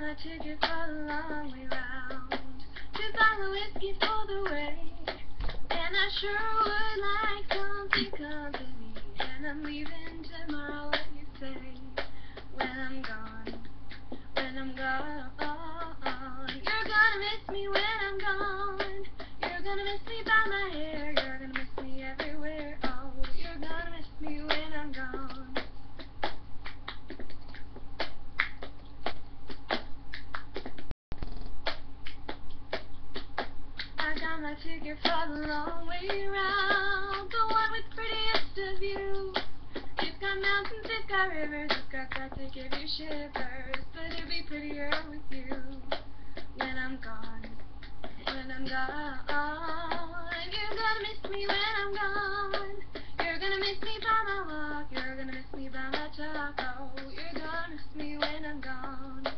my ticket for the long way round. Two bottle whiskey for the way. And I sure would like something company. And I'm leaving tomorrow, what you say? When I'm gone, when I'm gone. You're gonna miss me when I'm gone. You're gonna miss me by my hair. You're gonna miss me everywhere. Oh, you're gonna miss me when I'm gone. I my ticket for the way around. the one with prettiest of views. It's got mountains, it's got rivers, it's got that to give you shivers, but it'd be prettier with you when I'm gone, when I'm gone. You're gonna miss me when I'm gone. You're gonna miss me by my walk, you're gonna miss me by my talk. Oh, you're gonna miss me when I'm gone.